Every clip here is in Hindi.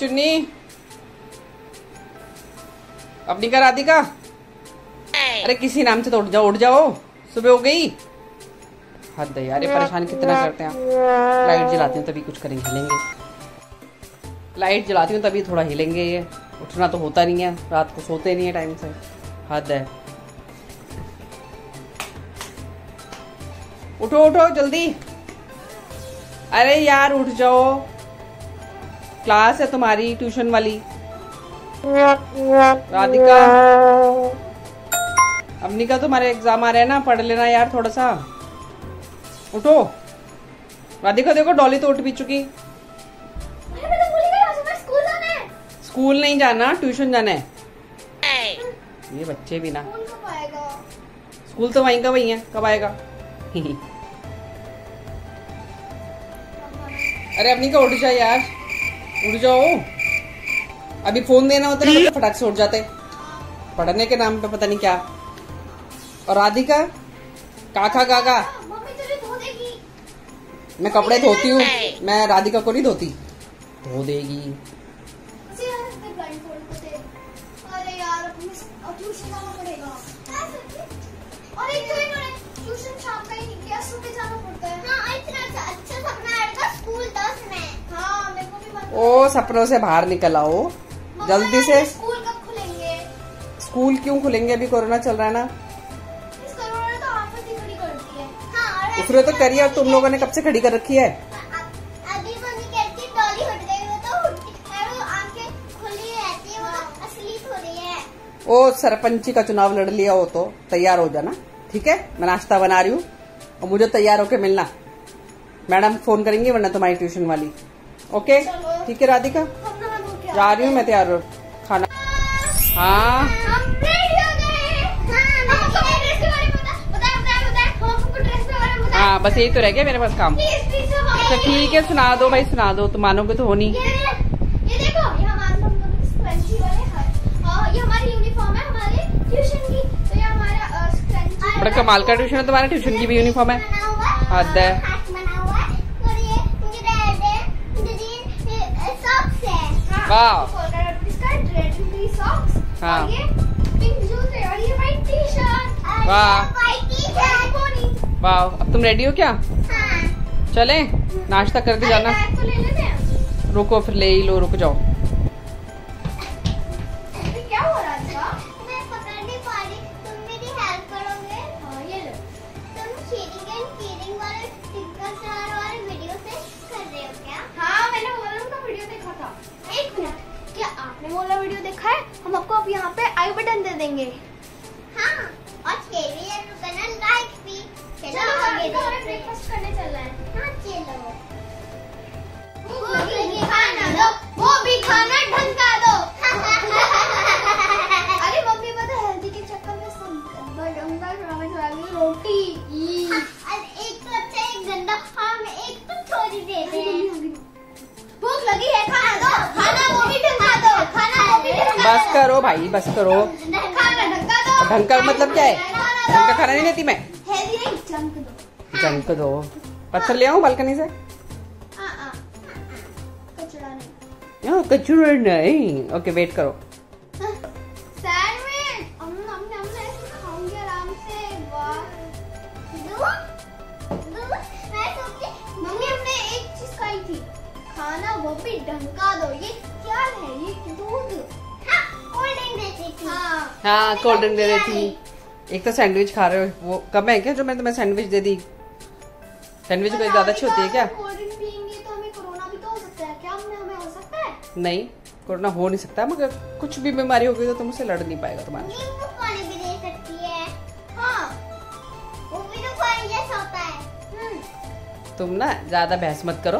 चुन्नी। अपनी का राधिका। अरे किसी नाम से तो उठ जाओ उठ जाओ। सुबह हो गई। हद है यार ये परेशान कितना करते हैं लाइट जलाती हूँ तभी कुछ करेंगे हिलेंगे। लाइट जलाती हूँ तभी थोड़ा हिलेंगे ये। उठना तो होता नहीं है रात को सोते नहीं है टाइम से। हद है। उठो उठो जल्दी। अरे यार उठ जाओ। क्लास है तुम्हारी, ट्यूशन वाली? राधिका? अवनी का तुम्हारे एग्ज़ाम आ रहे हैं ना, पढ़ लेना यार थोड़ा सा उठो। राधिका, देखो, डॉली तो उठ भी चुकी। स्कूल नहीं जाना, ट्यूशन जाना है। ये बच्चे भी ना। स्कूल तो वहीं का वहीं है, कब आएगा? अरे अपनी का उठ जाए यार। उठ जाओ। अभी फ़ोन देना होता ना तो फटाक से उठ जाते। पढ़ने के नाम पे पता नहीं क्या। और राधिका काका काका। मम्मी तुझे धो देगी मैं कपड़े धोती हूँ। मैं राधिका को नहीं धोती। धो देगी। ओ सपनों से बाहर निकल आओ। जल्दी से। स्कूल कब खुलेंगे? स्कूल क्यों खुलेंगे? अभी कोरोना चल रहा है ना। इस कोरोना तो ही खड़ी कर दी है। हाँ उसने तो करी और तुम लोगों ने कब से खड़ी कर रखी है? अभी मम्मी कहती है डॉली उठ गई वो तो उठ और वो आँखें खुली रहती है वो तो असलीप हो रही है। ओ सरपंची का चुनाव लड़ लिया हो तो तैयार हो जाना। ठीक है? मैं नाश्ता बना रही हूँ और मुझे तैयार होके मिलना। मैडम फ़ोन करेंगी वरना तुम्हारी ट्यूशन वाली। ओके ठीक है राधिका? जा रही हूँ मैं तैयार हो। खाना। हाँ। हो बस यही तो रह गया मेरे पास काम। अच्छा ठीक है सुना दो भाई सुना दो। तुम मानोगे तो हो हैं। है की। तो ये हमारा बड़ा कमाल का ट्यूशन है तुम्हारा ट्यूशन की भी यूनिफॉर्म है। है। हद है हाथ बना हुआ है और ये ये रेड है ग्रीन सॉक्स है हाँ, वाह। हाँ। ये पिंक जूते और ये वाइट टी शर्ट वाह। वाह अब तुम रेडी हो क्या हाँ चले नाश्ता करके जाना तो रुको फिर ले ही लो रुक जाओ हम आपको अब यहाँ पे आई बटन दे देंगे। हाँ और शेयरिंग एंड करना लाइक भी। चलो आगे हमें ब्रेकफास्ट करने चलना है। हाँ चलो। भूख लगी खाना दो। वो भी खाना ढंग का दो। अरे मम्मी पता है हेल्दी के चक्कर में सब गंदा खाना खा रोटी। अरे एक तो अच्छा एक गंदा। हम एक तो थोड़ी दे दे भूख लगी है खाना दो। खाना वो भी ढंग का दो। खाना बस करो भाई बस करो। ढंग का मतलब क्या है? ढंग का खाना नहीं देती मैं? हेल्दी जंक दो। पत्थर ले आऊँ बालकनी से? आ आ कचड़ा नहीं। यहाँ कचरा नहीं। ओके वेट करो। हाँ कोल्ड ड्रिंक दे देती। एक तो सैंडविच खा रहे हो। वो कब है क्या जो मैंने तुम्हें सैंडविच दे दी? सैंडविच कोई ज़्यादा अच्छी होती है क्या? पियेंगे तो हमें कोरोना भी तो हो सकता है। क्या हमें हमें हो सकता है? नहीं कोरोना हो नहीं सकता मगर कुछ भी बीमारी होगी तो तुमसे लड़ नहीं पाएगा तुम्हारा है। तो हम्म। तुम ना ज़्यादा बहस मत करो।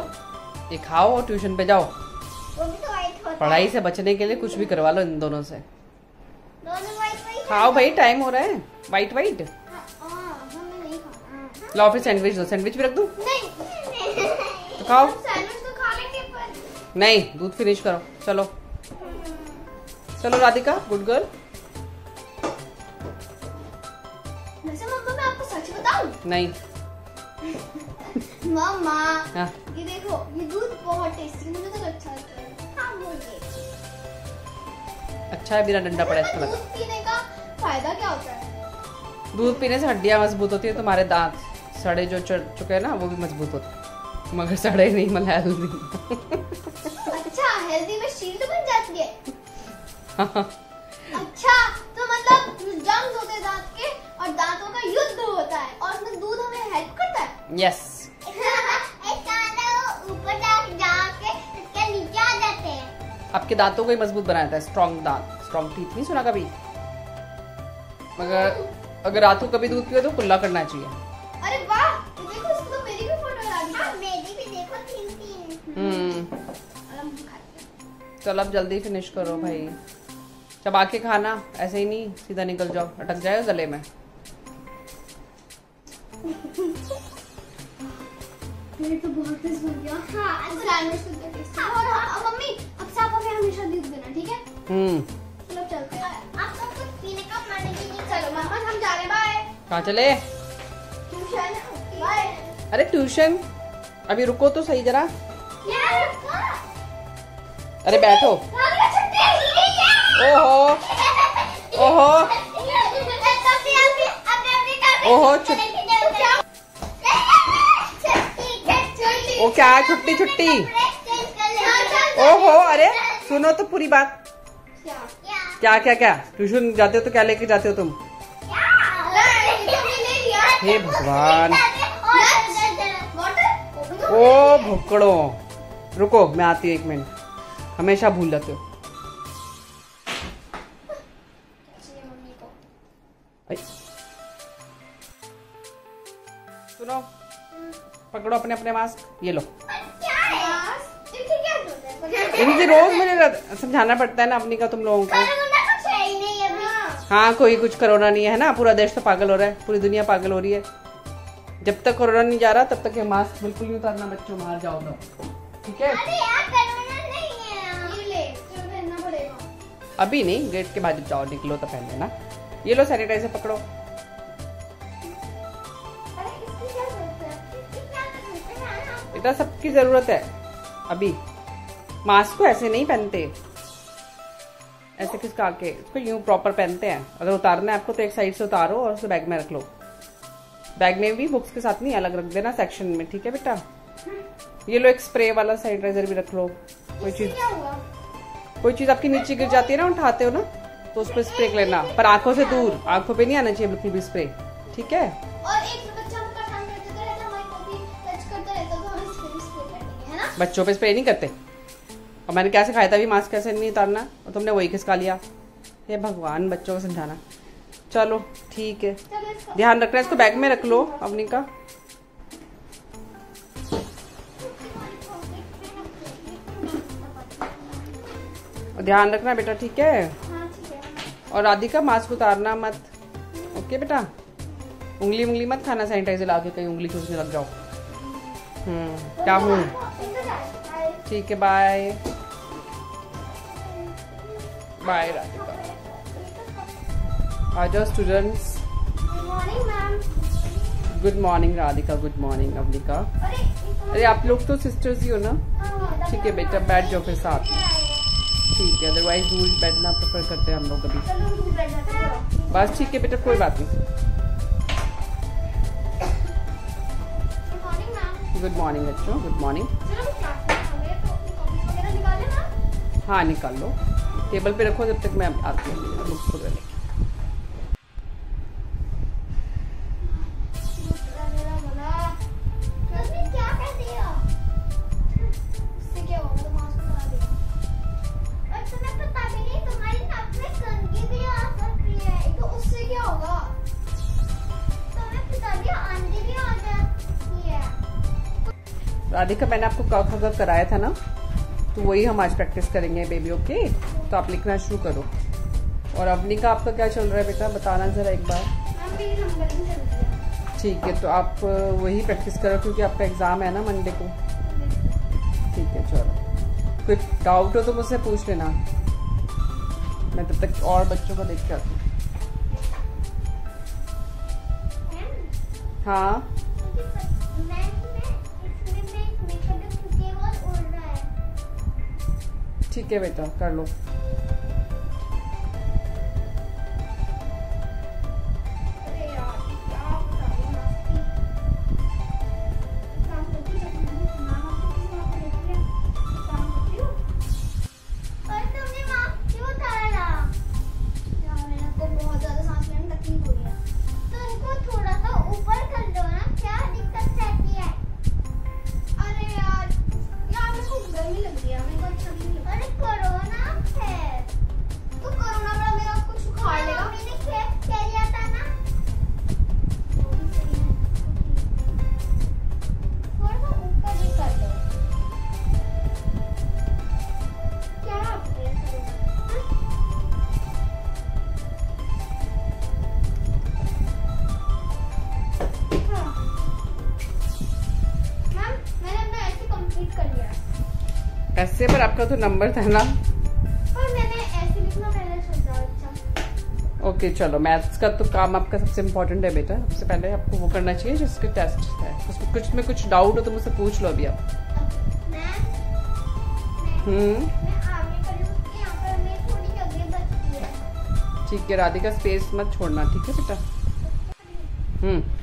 ये खाओ और ट्यूशन पे जाओ। वो भी तो होता पढ़ाई से बचने के लिए कुछ भी करवा लो इन दोनों से है दोनों वाइट वाइट खाओ भाई टाइम हो रहा है। वाइट वाइट लाओ फिर सैंडविच दो सैंडविच भी रख दूँ? नहीं तो खाओ। तो खा नहीं दूध फिनिश करो। चलो। चलो राधिका गुड गर्ल नहीं। मम्मा हाँ। ये देखो ये दूध बहुत टेस्टी मुझे तो अच्छा लगता है। हाँ अच्छा है बिना डंडा पड़ा इसका लगा दूध पीने फ़ायदा क्या होता है? दूध पीने से हड्डियाँ मज़बूत होती है तुम्हारे दांत सड़े जो चढ़ चुके हैं ना वो भी मज़बूत होते मगर सड़े नहीं मतलब हेल्दी अच्छा हेल्दी में शील्ड बन जाती है? अच्छा तो मतलब जंग होते दांत के और दांतों का युद्ध होता है और उसमें दूध हमें हेल्प करता है? यस ऊपर आपके दांतों को ही मज़बूत बनाता है स्ट्रॉन्ग दांत स्ट्रॉन्ग टीथ नहीं सुना कभी? मगर अगर रात को कभी दूध पियो तो कुल्ला करना चाहिए। अरे वाह ये देखो इसको तो मेरी भी फ़ोटो लगा दी हाँ, मेरी भी देखो तीन तीन। हम्म। हैं। चलो अब जल्दी फिनिश करो भाई। चबा के खाना ऐसे ही नहीं सीधा निकल जाओ अटक जाएगा गले में। ये तो बहुत टेस्ट बन गया। हाँ अब सैंडविच तो टेस्ट और हाँ, मम्मी अब से आप हमें हमेशा दूध देना ठीक है? हम्म। चलो चलते हैं। आप सब कुछ पीने का मन ही नहीं चलो हम जा रहे हैं बाय कहाँ चले? ट्यूशन बाय अरे ट्यूशन? अभी रुको तो सही जरा। यार अरे बैठो। ओहो। ओहो। ओहो, छुट- ओ क्या छुट्टी छुट्टी ओहो अरे। सुनो तो पूरी बात। क्या? क्या क्या ट्यूशन जाते हो तो क्या लेके जाते हो तुम? हे भगवान। ओ भुक्कड़ो। रुको मैं आती हूँ एक मिनट। हमेशा भूल जाते हो। सुनो। पकड़ो अपने अपने मास्क ये लो। इनकी रोज मुझे समझाना पड़ता है ना अपनी का तुम लोगों को। हाँ कोई कुछ कोरोना नहीं है ना पूरा देश तो पागल हो रहा है पूरी दुनिया पागल हो रही है। जब तक कोरोना नहीं जा रहा तब तक ये मास्क बिल्कुल नहीं उतारना बच्चों बाहर जाओ तो ठीक है? अभी नहीं गेट के बाद जाओ निकलो तो पहन लेना ये लो सैनिटाइजर पकड़ो। बेटा सबकी ज़रूरत है। अभी। मास्क को ऐसे नहीं पहनते। ऐसे खिसका के इसको यूँ प्रॉपर पहनते हैं। अगर उतारना है आपको तो एक साइड से उतारो और उसे बैग में रख लो। बैग में भी बुक्स के साथ नहीं अलग रख देना सेक्शन में ठीक है बेटा? ये लो एक स्प्रे वाला सैनिटाइजर भी रख लो। कोई चीज़ कोई चीज़ आपकी नीचे गिर जाती है ना उठाते हो ना तो उस पर स्प्रे लेना। पर आँखों से दूर आँखों पे नहीं आना चाहिए बिल्कुल भी स्प्रे ठीक है? तो ना? बच्चों पे स्प्रे नहीं करते। और मैंने कैसे खाया था भी मास्क कैसे नहीं उतारना और तुमने वही खिसका लिया। हे भगवान बच्चों को समझाना। चलो ठीक है। ध्यान रखना इसको बैग में रख लो अपनी का। ध्यान रखना बेटा ठीक है? हाँ ठीक है। और राधिका मास्क उतारना मत। ओके बेटा? उंगली उंगली मत खाना सैनिटाइजर ला के कहीं उंगली चूसने लग जाओ। हम्म क्या हूँ ठीक है बाय बाय राधिका आ जाओ students good morning Radhika good morning Avanika अरे आप लोग तो सिस्टर्स ही हो ना? ठीक है बेटा बैठ जाओ फिर साथ में। ठीक है अदरवाइज़ दूर बैठना प्रेफर करते हैं हम लोग अभी। हैं। बस ठीक है बेटा कोई बात नहीं। गुड मॉर्निंग बच्चों गुड मॉर्निंग तो हाँ निकाल लो। टेबल पे रखो जब तक मैं आती हूँ। बुक्स को लेके मेरा भला तुमने क्या कर दिया इससे क्या होगा तुम मास्क उतार दिया और तुम्हें पता भी नहीं तुम्हारी नाक में गंदगी भी आ सकती है तो उससे क्या होगा तुम्हें पता भी आंधी भी आ जाती है राधिका, मैंने आपको क ख ग कराया था ना? तो वही हम आज प्रैक्टिस करेंगे बेबी ओके तो आप लिखना शुरू करो। और अवनी का आपका क्या चल रहा है बेटा? बताना ज़रा एक बार। ठीक है तो आप वही प्रैक्टिस करो क्योंकि आपका एग्ज़ाम है ना मंडे को। ठीक है चलो। कुछ डाउट हो तो मुझसे पूछ लेना। मैं तब तक और बच्चों को देख के आती हूँ। हाँ। ठीक है बेटा कर लो। पर आपका तो नंबर था ना। ओके okay, चलो मैथ्स का तो काम आपका सबसे इम्पोर्टेंट है बेटा। सबसे पहले आपको वो करना चाहिए जिसके टेस्ट है। उसमें कुछ में कुछ डाउट हो तो मुझसे पूछ लो अभी आप। हम्म। ठीक है राधिका स्पेस मत छोड़ना ठीक है बेटा? हम्म।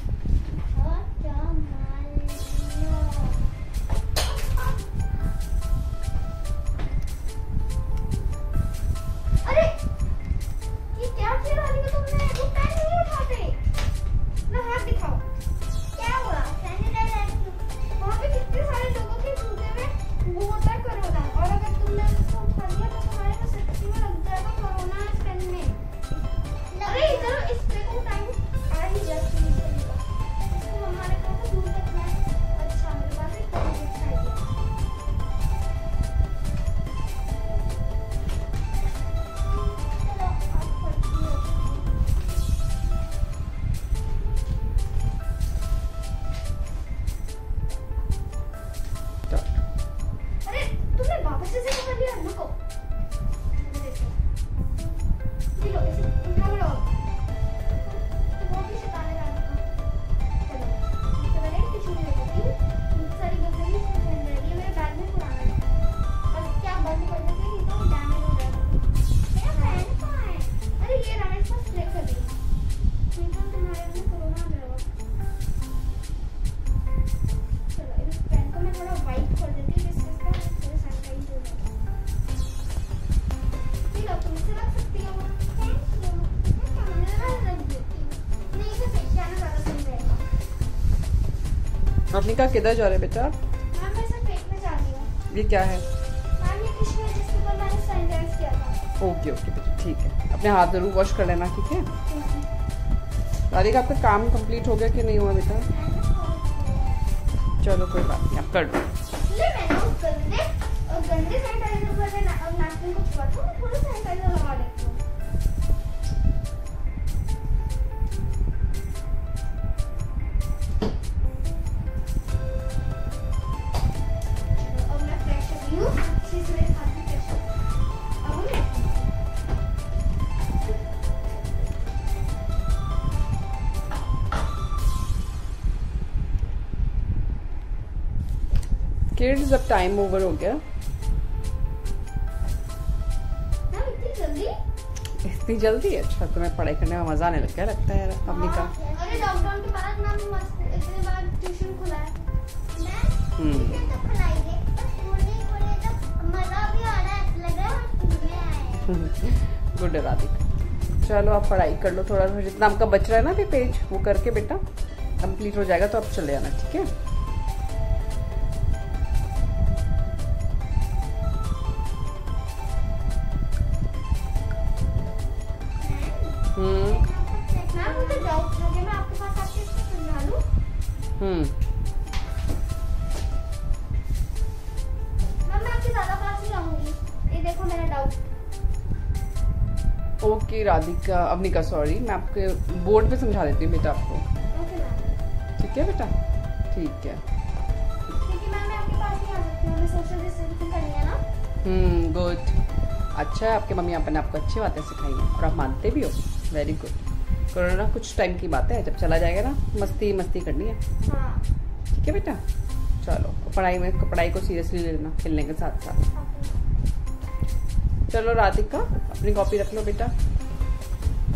आपने कहा किधर जा रहे बेटा? ये क्या है? ओके ओके बेटा ठीक है। अपने हाथ ज़रूर वॉश कर लेना ठीक है? तारीख आपका काम कंप्लीट हो गया कि नहीं हुआ बेटा? चलो कोई बात नहीं आप कर दो पीरियड्स अब टाइम ओवर हो गया। इतनी जल्दी? अच्छा तुम्हें पढ़ाई करने में मज़ा आने लग गया लगता है अब निकाल गुड राधिका। चलो आप पढ़ाई कर लो थोड़ा सा जितना आपका बच रहा है ना अभी पेज वो करके बेटा कंप्लीट हो जाएगा तो आप चले आना ठीक है? अवनिका सॉरी मैं आपके बोर्ड पे समझा देती हूँ बेटा आपको। ठीक है बेटा? ठीक है। हम्म गुड अच्छा है आपके मम्मी अपन ने आपको अच्छी बातें सिखाई हैं और आप मानते भी हो। वेरी गुड करो ना कुछ टाइम की बात है जब चला जाएगा ना मस्ती मस्ती करनी है। ठीक है बेटा? चलो पढ़ाई में पढ़ाई को सीरियसली लेना खेलने के साथ साथ चलो राधिका अपनी कॉपी रख लो बेटा।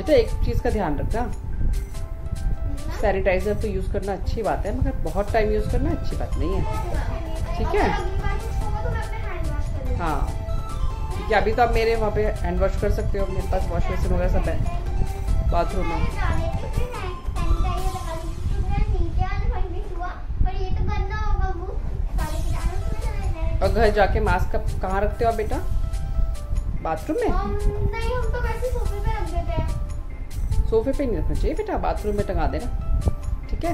बेटा, एक चीज़ का ध्यान रखना। सैनिटाइजर तो यूज़ करना अच्छी बात है, मगर बहुत टाइम यूज़ करना अच्छी बात नहीं है। ठीक है? हाँ। क्योंकि अभी तो आप मेरे वहाँ पे हैंड वॉश कर सकते हो, मेरे पास वॉश बेसिन वगैरह सब है बाथरूम में। और घर जाके मास्क कहाँ रखते हो आप बेटा? बाथरूम में? सोफे पे नहीं रखना चाहिए बेटा बाथरूम में टंगा देना। ठीक है?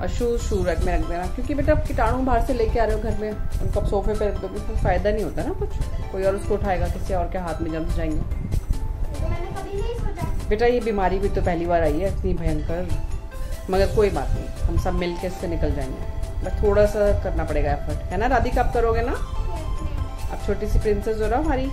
और शूज़ शू रैक में रख देना। क्योंकि बेटा आप कीटाणु बाहर से लेके आ रहे हो घर में उनको आप सोफे पे रख दोगे तो फ़ायदा नहीं होता ना कुछ। कोई और उसको उठाएगा किसी और के हाथ में जम जाएँगे। तो मैंने कभी नहीं सोचा। बेटा ये बीमारी भी तो पहली बार आई है इतनी भयंकर। मगर कोई बात नहीं हम सब मिल के इससे निकल जाएँगे। बस थोड़ा सा करना पड़ेगा एफर्ट है ना राधिका आप करोगे ना? आप छोटी सी प्रिंसेस हो रहा हमारी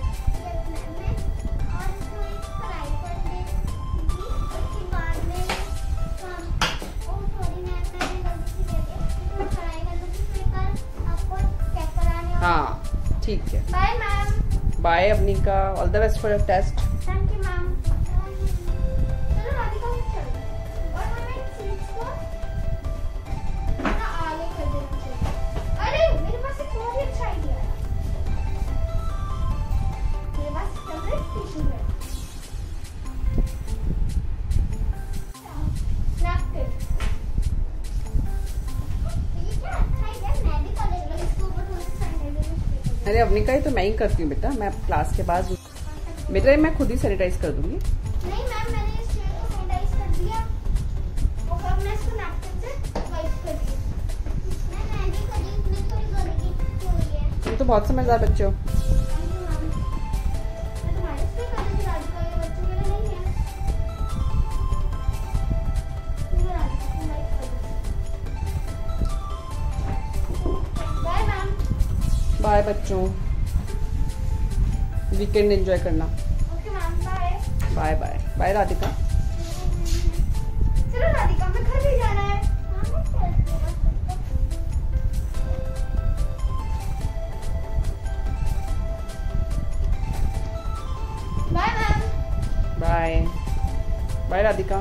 हाँ ठीक है। Bye ma'am bye Avanika all the best for your test अरे अवनिका ये तो मैं ही करती हूँ बेटा मैं क्लास के बाद बेटा मैं खुद ही सैनिटाइज कर दूँगी नहीं मैम मैंने को सैनिटाइज कर दिया मैं इसको नैपकिन से वाइप कर मैं मैंने करी इतनी थोड़ी गंदगी है तुम तो बहुत समझदार बच्चे हो बाय बच्चों। वीकेंड एंजॉय करना। बाय बाय बाय राधिका चलो राधिका मैं घर भी जाना है। Bye bye bye Radhika